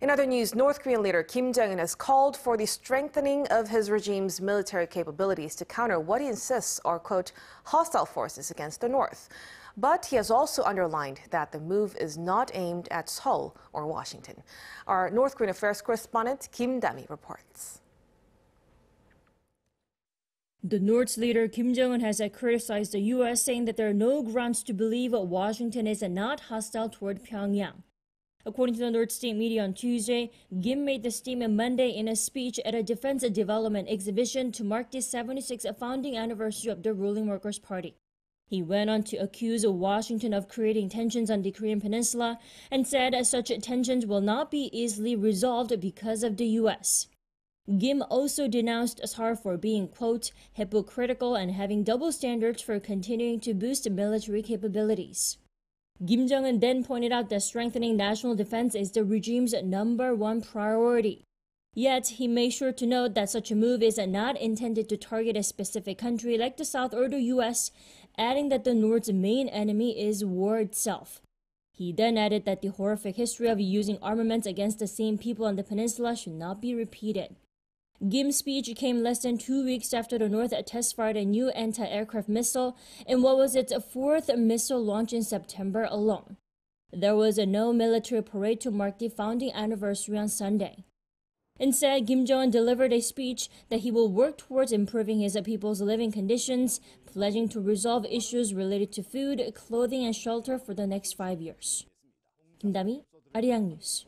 In other news, North Korean leader Kim Jong un has called for the strengthening of his regime's military capabilities to counter what he insists are, quote, hostile forces against the North. But he has also underlined that the move is not aimed at Seoul or Washington. Our North Korean affairs correspondent Kim Dami reports. The North's leader Kim Jong un has criticized the U.S., saying that there are no grounds to believe that Washington is not hostile toward Pyongyang. According to the North State media on Tuesday, Kim made the statement Monday in a speech at a defense development exhibition to mark the 76th founding anniversary of the ruling Workers' Party. He went on to accuse Washington of creating tensions on the Korean Peninsula and said such tensions will not be easily resolved because of the U.S. Kim also denounced Seoul for being, quote, hypocritical and having double standards for continuing to boost military capabilities. Kim Jong un then pointed out that strengthening national defense is the regime's number one priority. Yet, he made sure to note that such a move is not intended to target a specific country like the South or the US, adding that the North's main enemy is war itself. He then added that the horrific history of using armaments against the same people on the peninsula should not be repeated. Kim's speech came less than two weeks after the North test fired a new anti-aircraft missile in what was its fourth missile launch in September alone. There was a no military parade to mark the founding anniversary on Sunday. Instead, Kim Jong-un delivered a speech that he will work towards improving his people's living conditions, pledging to resolve issues related to food, clothing, and shelter for the next five years. Kim Dami, Arirang News.